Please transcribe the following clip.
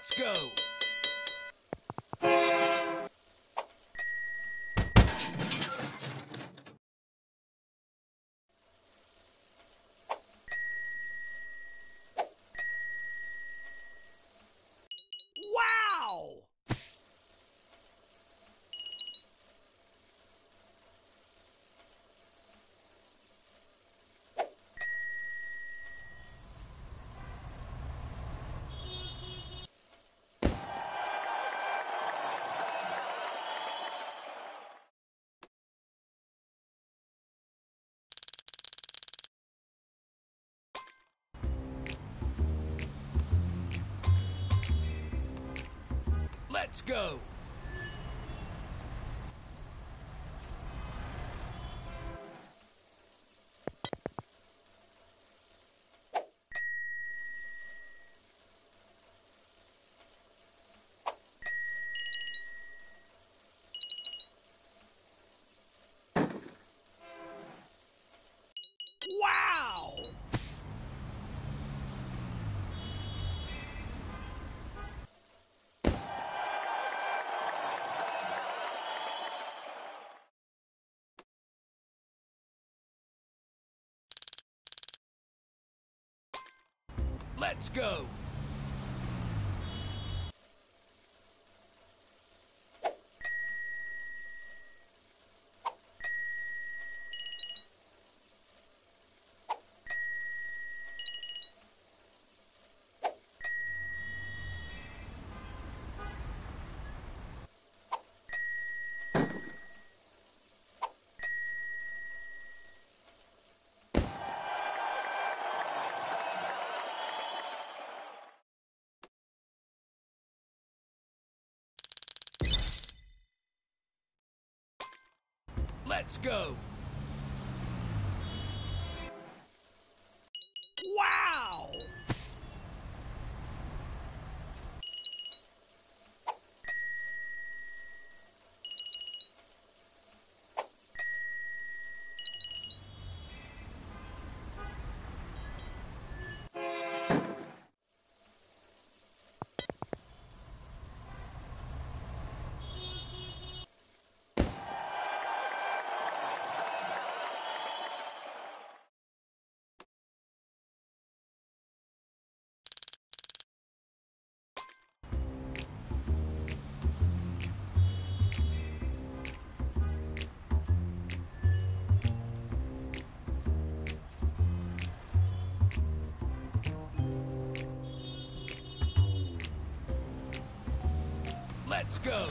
Let's go. Let's go! Let's go! Let's go! Let's go!